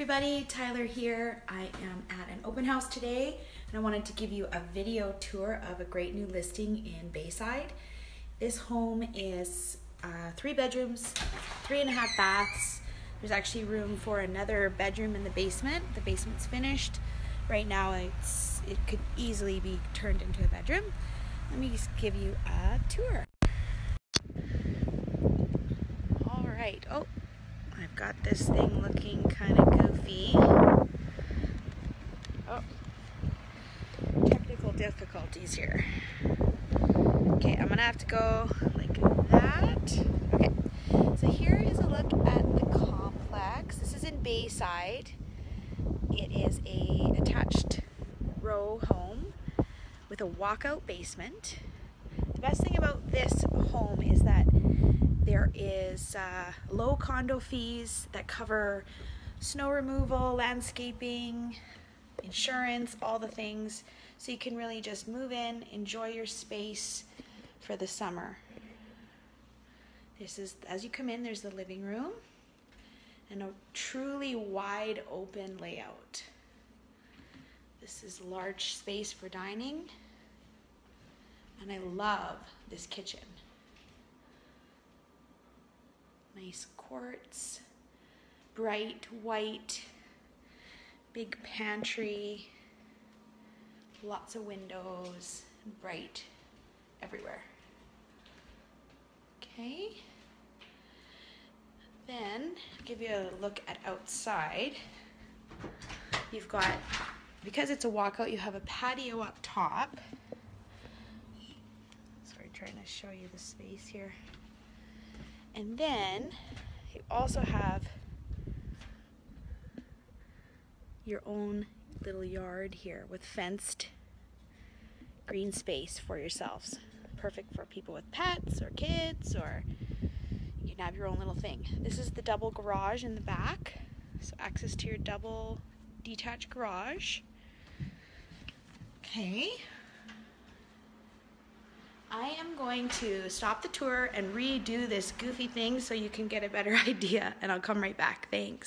everybody, Tyler here. I am at an open house today and I wanted to give you a video tour of a great new listing in Bayside. This home is uh, three bedrooms, three and a half baths. There's actually room for another bedroom in the basement. The basement's finished. Right now it's it could easily be turned into a bedroom. Let me just give you a tour. All right. Oh, got this thing looking kind of goofy. Oh, technical difficulties here. Okay, I'm gonna have to go like that. Okay, so here is a look at the complex. This is in Bayside. It is a attached row home with a walkout basement. The best thing about this home is that there is uh, low condo fees that cover snow removal, landscaping, insurance, all the things. So you can really just move in, enjoy your space for the summer. This is, as you come in, there's the living room and a truly wide open layout. This is large space for dining. And I love this kitchen. Nice quartz, bright white, big pantry, lots of windows, bright everywhere. Okay. Then give you a look at outside. You've got, because it's a walkout, you have a patio up top. Trying to show you the space here. And then you also have your own little yard here with fenced green space for yourselves. Perfect for people with pets or kids or you can have your own little thing. This is the double garage in the back. So access to your double detached garage. Okay. I am going to stop the tour and redo this goofy thing so you can get a better idea and I'll come right back. Thanks.